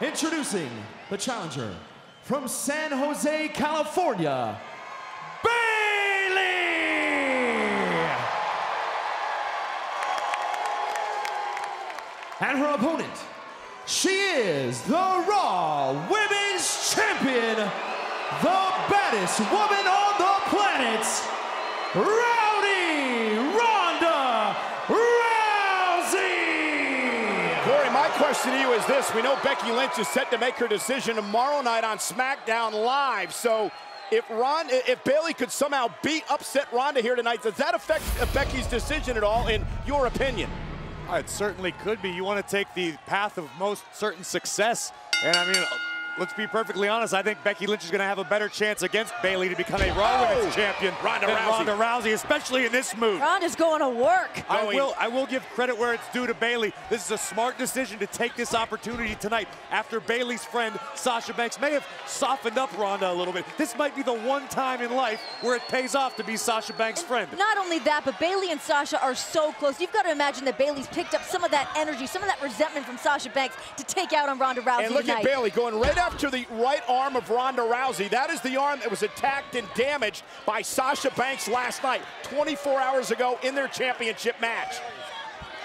Introducing the challenger from San Jose, California, Bayley! And her opponent, she is the Raw Women's Champion, the baddest woman on the planet, Rowdy question to you is this. We know Becky Lynch is set to make her decision tomorrow night on SmackDown Live. So if Ron, if Bayley could somehow beat, upset Ronda here tonight, does that affect Becky's decision at all, in your opinion? It certainly could be. You want to take the path of most certain success. And I mean, let's be perfectly honest, I think Becky Lynch is going to have a better chance against Bayley to become a Raw Oh! Women's Champion Ronda than Rousey. Ronda Rousey, especially in this move. Ronda's going to work. I Going- will, I will give credit where it's due to Bayley. This is a smart decision to take this opportunity tonight after Bayley's friend Sasha Banks may have softened up Ronda a little bit. This might be the one time in life where it pays off to be Sasha Banks' friend. Not only that, but Bayley and Sasha are so close. You've got to imagine that Bayley's picked up some of that energy, some of that resentment from Sasha Banks to take out on Ronda Rousey And look tonight. at Bayley going right after the right arm of Ronda Rousey. That is the arm that was attacked and damaged by Sasha Banks last night, 24 hours ago in their championship match.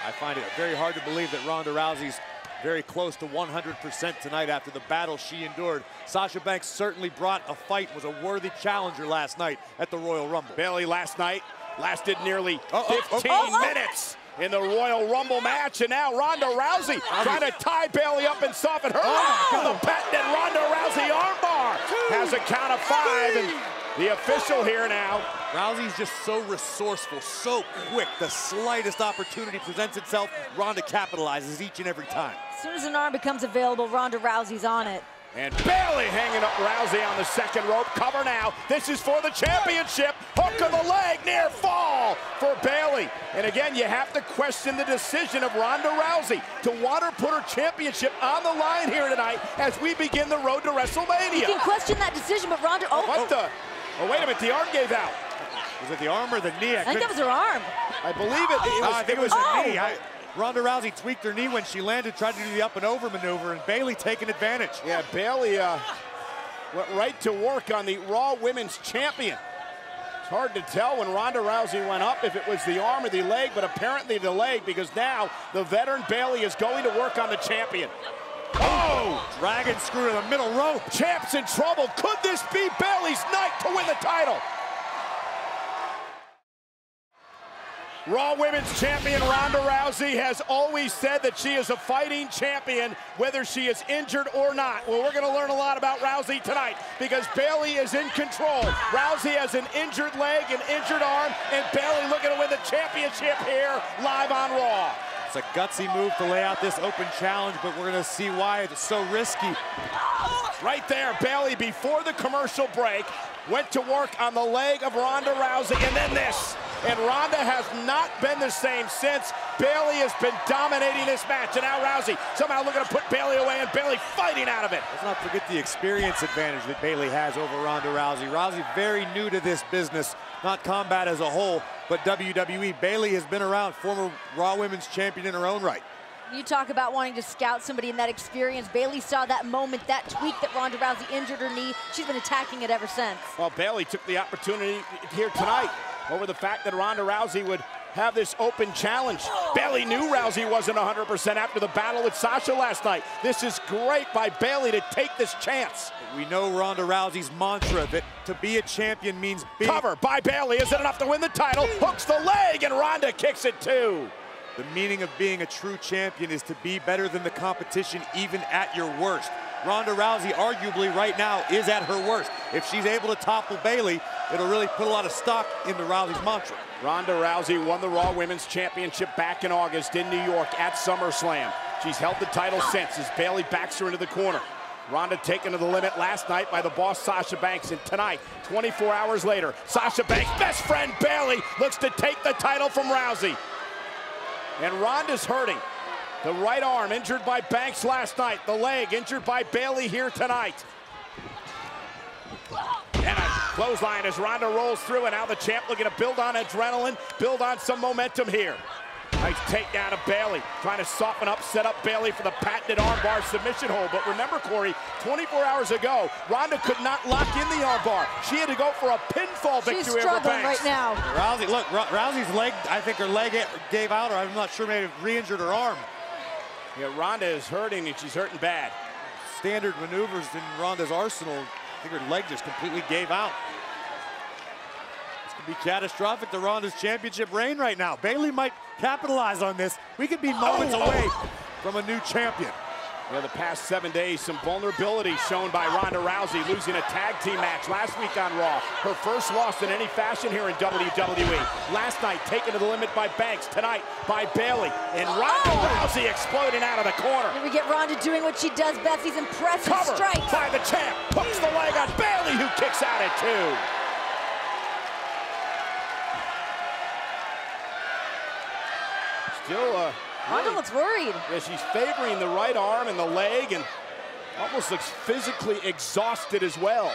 I find it very hard to believe that Ronda Rousey's very close to 100% tonight after the battle she endured. Sasha Banks certainly brought a fight, was a worthy challenger last night at the Royal Rumble. Bayley last night lasted nearly Oh, oh, oh, 15 oh, minutes in the Royal Rumble match, and now Ronda Rousey trying to tie Bayley up and soften her Oh. the patented Ronda Rousey armbar has a count of five, and the official here now. Rousey's just so resourceful, so quick. The slightest opportunity presents itself, Ronda capitalizes each and every time. As soon as an arm becomes available, Ronda Rousey's on it. And Bayley hanging up Rousey on the second rope. Cover now. This is for the championship. Hook of the leg, near fall for Bayley. And again, you have to question the decision of Ronda Rousey to want her put her championship on the line here tonight as we begin the road to WrestleMania. You can question that decision, but Ronda, oh, What the? Oh, wait a minute. The arm gave out. Was it the arm or the knee? I think that was her arm. I believe it. It was, Ah, I think it was Oh. the knee. I, Ronda Rousey tweaked her knee when she landed, tried to do the up and over maneuver, and Bayley taking advantage. Yeah, Bayley uh, went right to work on the Raw Women's Champion. It's hard to tell when Ronda Rousey went up if it was the arm or the leg, but apparently the leg because now the veteran Bayley is going to work on the champion. Oh! Dragon screw to the middle rope. Champ's in trouble. Could this be Bayley's night to win the title? Raw Women's Champion Ronda Rousey has always said that she is a fighting champion, whether she is injured or not. Well, we're going to learn a lot about Rousey tonight because Bayley is in control. Rousey has an injured leg, an injured arm, and Bayley looking to win the championship here live on Raw. It's a gutsy move to lay out this open challenge, but we're going to see why it's so risky. Right there, Bayley before the commercial break went to work on the leg of Ronda Rousey, and then this. And Ronda has not been the same since. Bayley has been dominating this match, and now Rousey somehow looking to put Bayley away, and Bayley fighting out of it. Let's not forget the experience advantage that Bayley has over Ronda Rousey. Rousey very new to this business, not combat as a whole, but WWE. Bayley has been around, former Raw Women's Champion in her own right. You talk about wanting to scout somebody in that experience. Bayley saw that moment, that tweak that Ronda Rousey injured her knee. She's been attacking it ever since. Well, Bayley took the opportunity here tonight over the fact that Ronda Rousey would have this open challenge. Bayley knew Rousey wasn't 100% after the battle with Sasha last night. This is great by Bayley to take this chance. We know Ronda Rousey's mantra that to be a champion means being Cover by Bayley. Is it enough to win the title? Hooks the leg, and Ronda kicks it too. The meaning of being a true champion is to be better than the competition even at your worst. Ronda Rousey arguably right now is at her worst. If she's able to topple Bayley, it'll really put a lot of stock into Rousey's mantra. Ronda Rousey won the Raw Women's Championship back in August in New York at SummerSlam. She's held the title since as Bayley backs her into the corner. Ronda taken to the limit last night by the boss Sasha Banks, and tonight, 24 hours later, Sasha Banks' best friend Bayley looks to take the title from Rousey. And Ronda's hurting. The right arm injured by Banks last night. The leg injured by Bayley here tonight. And a clothesline as Ronda rolls through, and now the champ looking to build on adrenaline, build on some momentum here. Nice takedown of Bayley, Trying to soften up, set up Bayley for the patented armbar submission hold. But remember, Corey, 24 hours ago, Ronda could not lock in the armbar. She had to go for a pinfall She's victory over struggling Banks. right now. Rousey, look, Rou- Rousey's leg, I think her leg gave out, or I'm not sure, maybe re-injured her arm. Yeah, Ronda is hurting, and she's hurting bad. Standard maneuvers in Ronda's arsenal. I think her leg just completely gave out. This could be catastrophic to Ronda's championship reign right now. Bayley might capitalize on this. We could be moments Oh. away from a new champion. Yeah, the past seven days, some vulnerability shown by Ronda Rousey, losing a tag team match last week on Raw. Her first loss in any fashion here in WWE. Last night, taken to the limit by Banks. Tonight, by Bayley. And Ronda Rousey exploding out of the corner. Here we get Ronda doing what she does best. These impressive Cover strikes. by the champ. Hooks the leg on Bayley, who kicks out at two. Still, uh, Ronda looks worried. yeah, she's favoring the right arm and the leg and almost looks physically exhausted as well.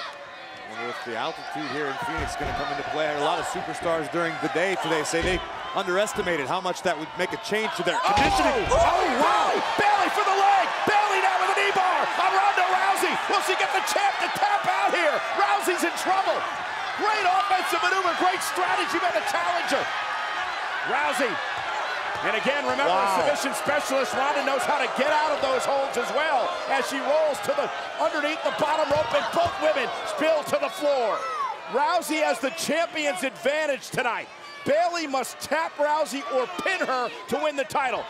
wonder if the altitude here in Phoenix is going to come into play. A lot of superstars during the day today say they underestimated how much that would make a change to their oh! conditioning. Oh, oh, wow! Bayley for the leg! Bayley now with a knee bar on Ronda Rousey. Will she get the champ to tap out here? Rousey's in trouble. Great offensive maneuver, great strategy by the challenger. Rousey. And again, remember, Wow. submission specialist, Ronda knows how to get out of those holds as well as she rolls to the underneath the bottom rope and both women spill to the floor. Rousey has the champion's advantage tonight. Bayley must tap Rousey or pin her to win the title.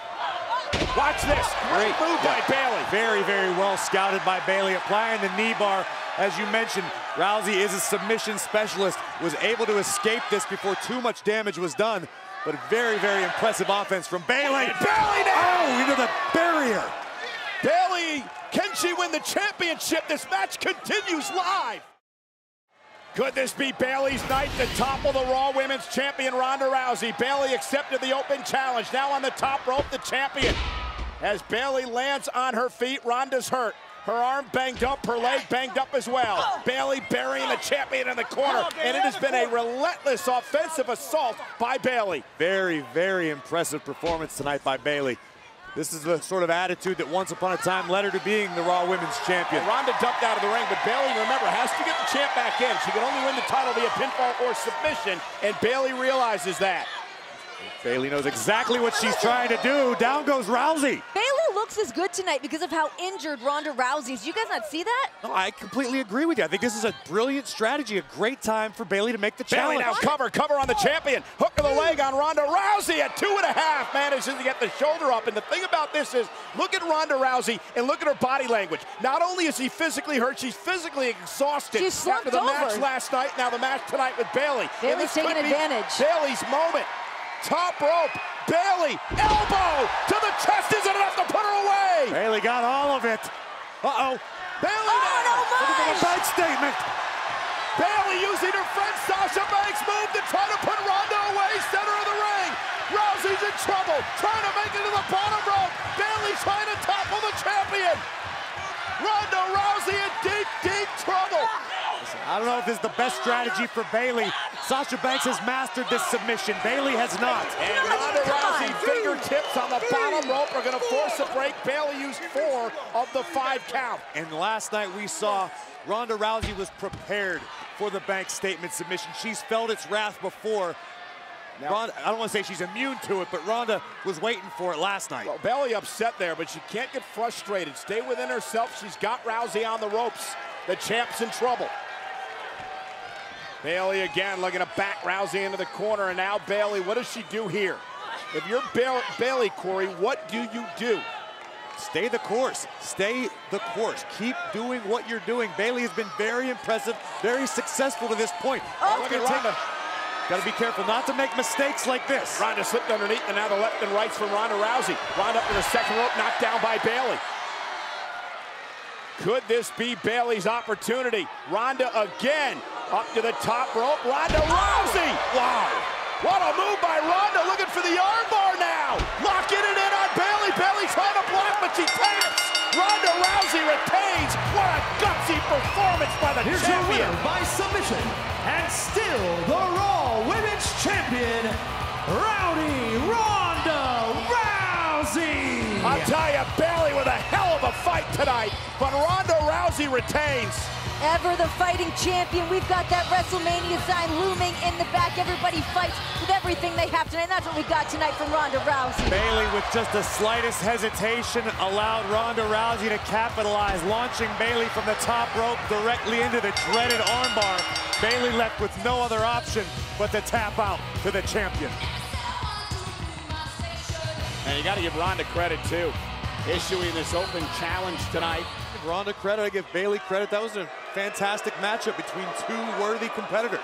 Watch this. Great Great. move by Bayley. Very, very well scouted by Bayley, applying the knee bar. As you mentioned, Rousey is a submission specialist, was able to escape this before too much damage was done. But a very, very impressive offense from Bayley. And Bayley now. Oh, into the barrier. Bayley, can she win the championship? This match continues live. Could this be Bayley's night to topple the Raw Women's Champion Ronda Rousey? Bayley accepted the open challenge. Now on the top rope, the champion. As Bayley lands on her feet, Ronda's hurt. Her arm banged up, her leg banged up as well. Bayley burying the champion in the corner, oh, and it has been a relentless offensive assault by Bayley. Very, very impressive performance tonight by Bayley. This is the sort of attitude that once upon a time led her to being the Raw Women's Champion. Ronda ducked out of the ring, but Bayley, remember, has to get the champ back in. She can only win the title via pinfall or submission, and Bayley realizes that. Bayley knows exactly what she's trying to do. Down goes Rousey. Bayley looks as good tonight because of how injured Ronda Rousey is. You guys not see that? No, I completely agree with you. I think this is a brilliant strategy, a great time for Bayley to make the Bayley challenge. now cover, cover on the champion. Hook of the leg on Ronda Rousey at two and a half. Manages to get the shoulder up. And the thing about this is, look at Ronda Rousey and look at her body language. Not only is she physically hurt, she's physically exhausted She's slumped after the match last night. Now the match tonight with Bayley. And Bayley's this could taking be advantage. Bayley's moment. Top rope. Bayley, elbow to the chest isn't enough to put her away. Bayley got all of it. Uh-oh. Bayley Oh, now. no, Look at the bank statement. Bayley using her friend Sasha Banks' move to try to put Ronda away, center of the ring. Rousey's in trouble, trying to make it to the bottom rope. Bayley trying to topple the champion. Ronda Rousey in deep, deep trouble. I don't know if this is the best strategy for Bayley. Sasha Banks has mastered this submission. Bayley has not. And Ronda come Rousey fingertips on the bottom rope are going to force a break. Bayley used four of the five count. And last night we saw Ronda Rousey was prepared for the bank statement submission. She's felt its wrath before. Now- Ronda, I don't want to say she's immune to it, but Ronda was waiting for it last night. Well, Bayley upset there, but she can't get frustrated. Stay within herself. She's got Rousey on the ropes. The champ's in trouble. Bayley again looking to back Rousey into the corner, and now Bayley, what does she do here? If you're Ba- Bayley, Corey, what do you do? Stay the course. Stay the course. Keep doing what you're doing. Bayley has been very impressive, very successful to this point. Oh, Look at Ronda. Got to be careful not to make mistakes like this. Ronda slipped underneath, and now the left and rights from Ronda Rousey. Ronda up to the second rope, knocked down by Bayley. Could this be Bayley's opportunity? Ronda again up to the top rope. Ronda Rousey. Wow. What a move by Ronda, looking for the armbar now. Locking it in on Bayley. Bayley trying to block, but she taps. Ronda Rousey retains. What a gutsy performance by the Here's champion. winner by submission, and still the Raw Women's Champion, Rowdy Ronda Rousey. I'll tell you, Bayley with a hell of a fight tonight, but Ronda Rousey retains. Ever the fighting champion, we've got that WrestleMania sign looming in the back. Everybody fights with everything they have tonight, and that's what we got tonight from Ronda Rousey. Bayley with just the slightest hesitation, allowed Ronda Rousey to capitalize, launching Bayley from the top rope directly into the dreaded armbar. Bayley left with no other option but to tap out to the champion. And you got to give Ronda credit, too. Issuing this open challenge tonight. Give Ronda credit, I give Bayley credit. That was a fantastic matchup between two worthy competitors.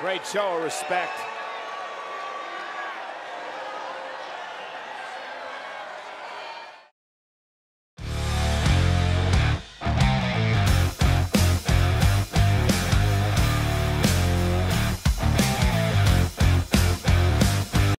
Great show of respect.